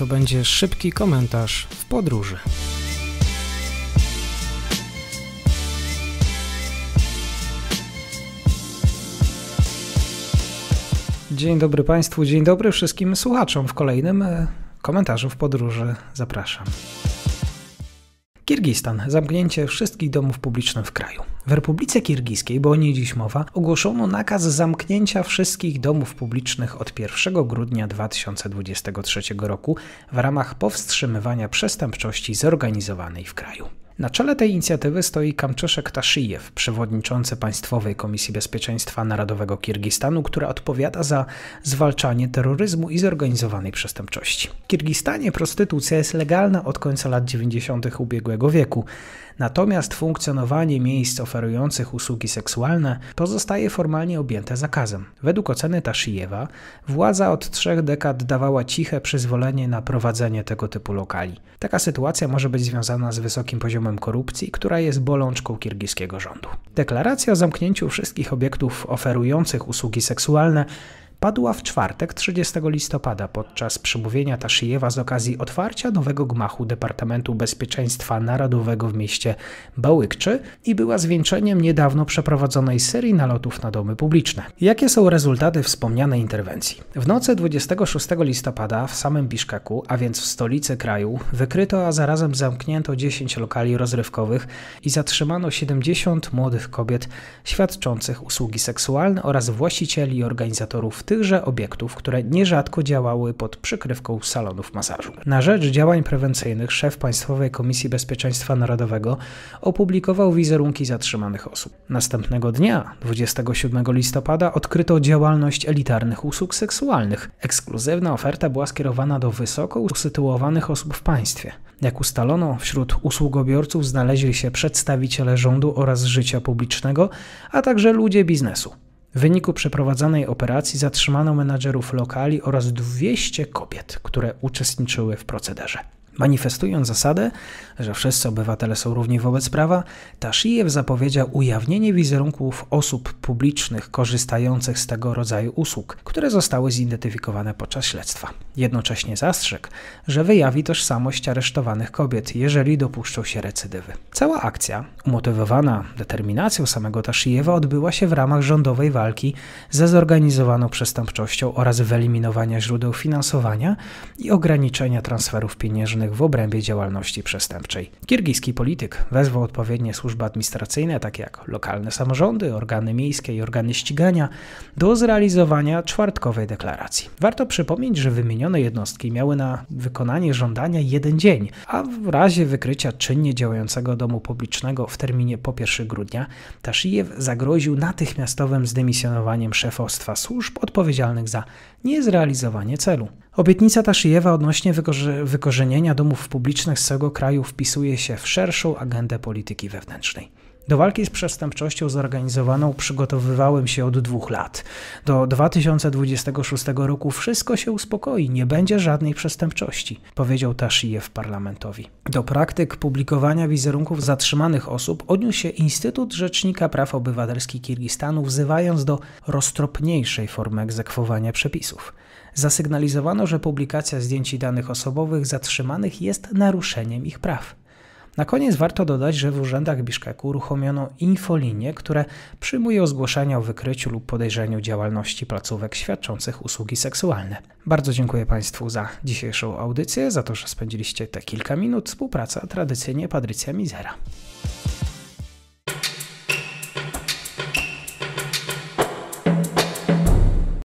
to będzie szybki komentarz w podróży. Dzień dobry Państwu, dzień dobry wszystkim słuchaczom. W kolejnym e, komentarzu w podróży zapraszam. Kirgistan. Zamknięcie wszystkich domów publicznych w kraju. W Republice Kirgiskiej, bo o niej dziś mowa, ogłoszono nakaz zamknięcia wszystkich domów publicznych od 1 grudnia 2023 roku w ramach powstrzymywania przestępczości zorganizowanej w kraju. Na czele tej inicjatywy stoi Kamczyszek Taszijew, przewodniczący Państwowej Komisji Bezpieczeństwa Narodowego Kirgistanu, która odpowiada za zwalczanie terroryzmu i zorganizowanej przestępczości. W Kirgistanie prostytucja jest legalna od końca lat 90. ubiegłego wieku. Natomiast funkcjonowanie miejsc oferujących usługi seksualne pozostaje formalnie objęte zakazem. Według oceny Taszijewa, władza od trzech dekad dawała ciche przyzwolenie na prowadzenie tego typu lokali. Taka sytuacja może być związana z wysokim poziomem korupcji, która jest bolączką kirgiskiego rządu. Deklaracja o zamknięciu wszystkich obiektów oferujących usługi seksualne padła w czwartek 30 listopada podczas przemówienia Taszijewa z okazji otwarcia nowego gmachu Departamentu Bezpieczeństwa Narodowego w mieście Bałykczy i była zwieńczeniem niedawno przeprowadzonej serii nalotów na domy publiczne. Jakie są rezultaty wspomnianej interwencji? W nocy 26 listopada w samym Biszkeku, a więc w stolicy kraju, wykryto, a zarazem zamknięto 10 lokali rozrywkowych i zatrzymano 70 młodych kobiet świadczących usługi seksualne oraz właścicieli i organizatorów tychże obiektów, które nierzadko działały pod przykrywką salonów masażu. Na rzecz działań prewencyjnych szef Państwowej Komisji Bezpieczeństwa Narodowego opublikował wizerunki zatrzymanych osób. Następnego dnia, 27 listopada, odkryto działalność elitarnych usług seksualnych. Ekskluzywna oferta była skierowana do wysoko usytuowanych osób w państwie. Jak ustalono, wśród usługobiorców znaleźli się przedstawiciele rządu oraz życia publicznego, a także ludzie biznesu. W wyniku przeprowadzonej operacji zatrzymano menadżerów lokali oraz 200 kobiet, które uczestniczyły w procederze. Manifestując zasadę, że wszyscy obywatele są równi wobec prawa, Taszijew zapowiedział ujawnienie wizerunków osób publicznych korzystających z tego rodzaju usług, które zostały zidentyfikowane podczas śledztwa. Jednocześnie zastrzegł, że wyjawi tożsamość aresztowanych kobiet, jeżeli dopuszczą się recydywy. Cała akcja, umotywowana determinacją samego Taszijewa, odbyła się w ramach rządowej walki ze zorganizowaną przestępczością oraz wyeliminowania źródeł finansowania i ograniczenia transferów pieniężnych w obrębie działalności przestępczej. Kirgiski polityk wezwał odpowiednie służby administracyjne, takie jak lokalne samorządy, organy miejskie i organy ścigania, do zrealizowania czwartkowej deklaracji. Warto przypomnieć, że wymienione jednostki miały na wykonanie żądania jeden dzień, a w razie wykrycia czynnie działającego domu publicznego w terminie po 1 grudnia, Taszijew zagroził natychmiastowym zdemisjonowaniem szefostwa służb odpowiedzialnych za niezrealizowanie celu. Obietnica Taszijewa odnośnie wykorzenienia domów publicznych z całego kraju wpisuje się w szerszą agendę polityki wewnętrznej. Do walki z przestępczością zorganizowaną przygotowywałem się od dwóch lat. Do 2026 roku wszystko się uspokoi, nie będzie żadnej przestępczości, powiedział Taszijew parlamentowi. Do praktyk publikowania wizerunków zatrzymanych osób odniósł się Instytut Rzecznika Praw Obywatelskich Kirgistanu, wzywając do roztropniejszej formy egzekwowania przepisów. Zasygnalizowano, że publikacja zdjęć i danych osobowych zatrzymanych jest naruszeniem ich praw. Na koniec warto dodać, że w urzędach Biszkeku uruchomiono infolinie, które przyjmują zgłoszenia o wykryciu lub podejrzeniu działalności placówek świadczących usługi seksualne. Bardzo dziękuję Państwu za dzisiejszą audycję, za to, że spędziliście te kilka minut. Współpraca tradycyjnie Patrycja Mizera.